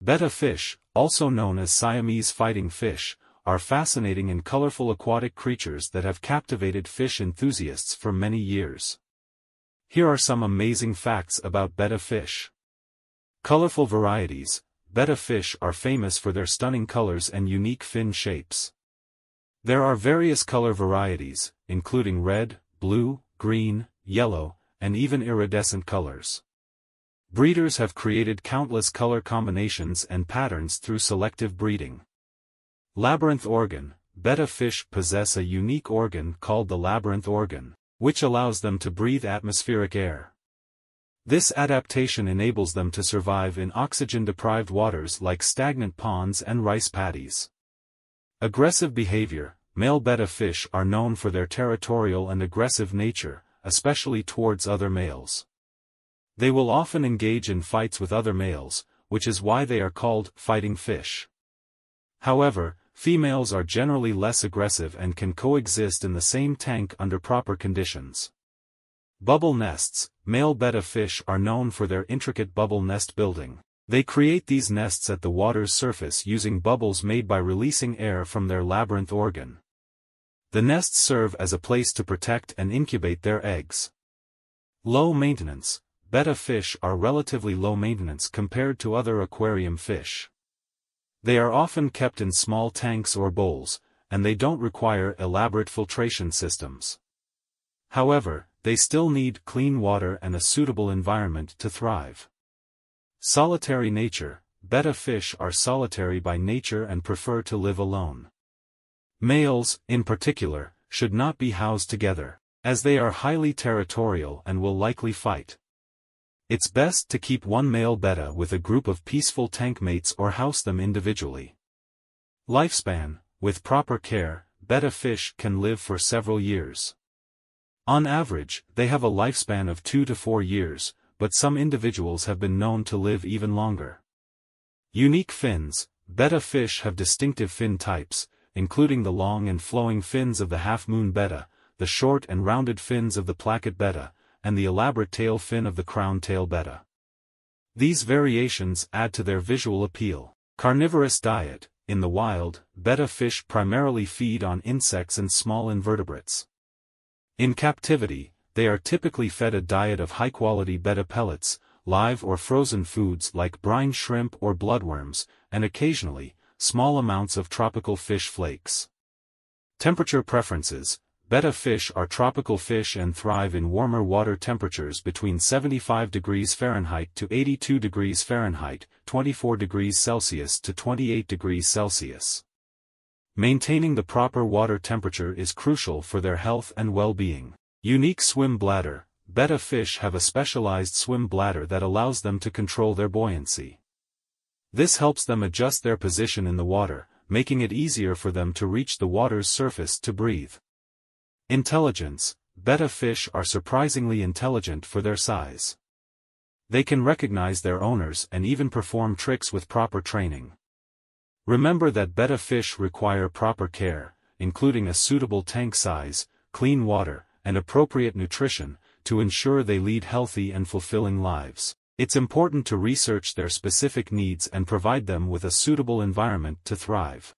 Betta fish, also known as Siamese fighting fish, are fascinating and colorful aquatic creatures that have captivated fish enthusiasts for many years. Here are some amazing facts about betta fish. Colorful varieties, betta fish are famous for their stunning colors and unique fin shapes. There are various color varieties, including red, blue, green, yellow, and even iridescent colors. Breeders have created countless color combinations and patterns through selective breeding. Labyrinth organ, betta fish possess a unique organ called the labyrinth organ, which allows them to breathe atmospheric air. This adaptation enables them to survive in oxygen-deprived waters like stagnant ponds and rice paddies. Aggressive behavior, male betta fish are known for their territorial and aggressive nature, especially towards other males. They will often engage in fights with other males, which is why they are called fighting fish. However, females are generally less aggressive and can coexist in the same tank under proper conditions. Bubble nests, male betta fish are known for their intricate bubble nest building. They create these nests at the water's surface using bubbles made by releasing air from their labyrinth organ. The nests serve as a place to protect and incubate their eggs. Low maintenance, betta fish are relatively low maintenance compared to other aquarium fish. They are often kept in small tanks or bowls, and they don't require elaborate filtration systems. However, they still need clean water and a suitable environment to thrive. Solitary nature, betta fish are solitary by nature and prefer to live alone. Males, in particular, should not be housed together, as they are highly territorial and will likely fight. It's best to keep one male betta with a group of peaceful tank mates or house them individually. Lifespan, with proper care, betta fish can live for several years. On average, they have a lifespan of 2 to 4 years, but some individuals have been known to live even longer. Unique fins, betta fish have distinctive fin types, including the long and flowing fins of the half-moon betta, the short and rounded fins of the plakat betta, and the elaborate tail fin of the crown tail betta. These variations add to their visual appeal. Carnivorous diet, in the wild, betta fish primarily feed on insects and small invertebrates. In captivity, they are typically fed a diet of high-quality betta pellets, live or frozen foods like brine shrimp or bloodworms, and occasionally, small amounts of tropical fish flakes. Temperature preferences, Betta fish are tropical fish and thrive in warmer water temperatures between 75 degrees Fahrenheit to 82 degrees Fahrenheit, 24 degrees Celsius to 28 degrees Celsius. Maintaining the proper water temperature is crucial for their health and well-being. Unique swim bladder, betta fish have a specialized swim bladder that allows them to control their buoyancy. This helps them adjust their position in the water, making it easier for them to reach the water's surface to breathe. Intelligence, betta fish are surprisingly intelligent for their size. They can recognize their owners and even perform tricks with proper training. Remember that betta fish require proper care, including a suitable tank size, clean water, and appropriate nutrition, to ensure they lead healthy and fulfilling lives. It's important to research their specific needs and provide them with a suitable environment to thrive.